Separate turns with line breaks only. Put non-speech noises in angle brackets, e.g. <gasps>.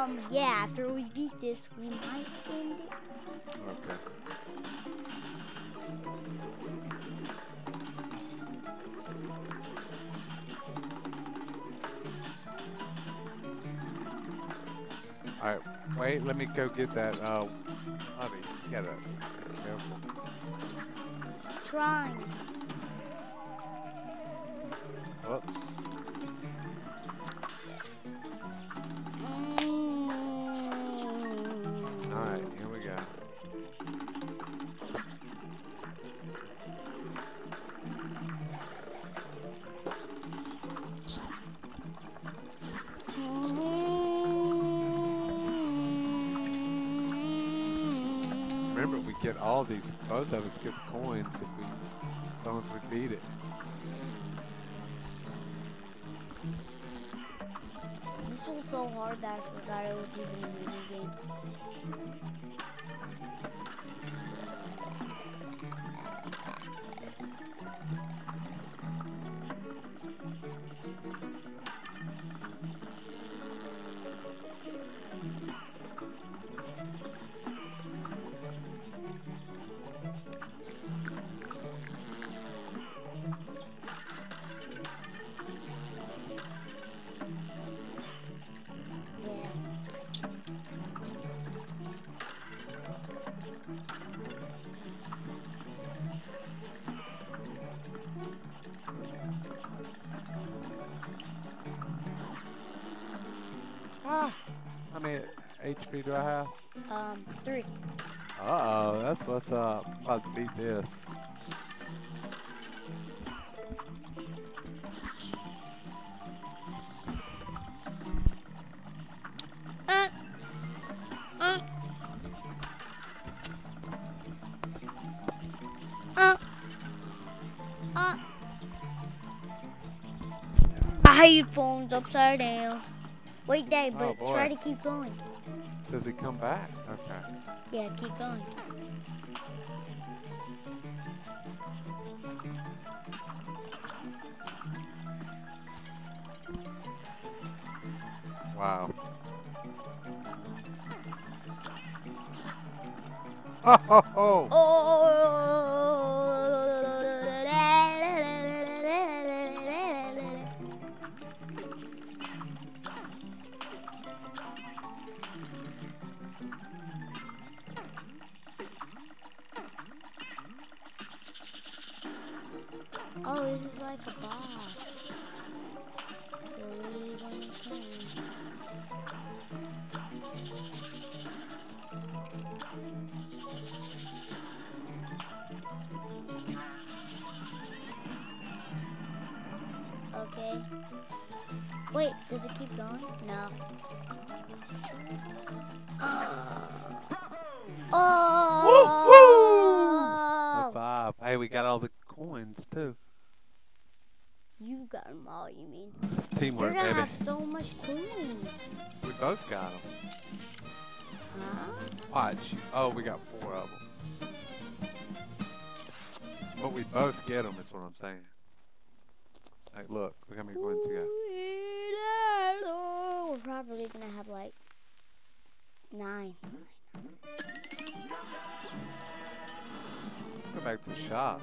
Um, yeah, after we beat this, we might end it.
Okay. All right, wait. Let me go get that. Uh, honey, gotta be careful.
Trying. Mm.
All right, here we go. Remember, we get all these. Both of us get the coins if we, as long as we beat it.
This was so hard that I forgot it was even a mini
あっ! HP do I have?
Um, three.
Uh oh, that's what's up. I'm about to beat this.
Uh, uh, uh, uh. I hate phones upside down. Wait, Dave,
Oh,
but try to keep going.
Does it come back? Okay.
Yeah, keep going.
Wow. Ho!
Oh. Oh, this is like a boss. Kill it when you can. Okay. Wait, does it keep going? No. <gasps>
High
oh!
five. Hey, we got all the coins too.
You got them all, you mean?
Teamwork,
You're gonna
baby.
have so much coins.
We both got them.
Huh?
Watch. Oh, we got four of them. But we both get them, is what I'm saying. Hey, look. Look how many coins we got.
We're probably gonna have like nine.
Go back to the shop.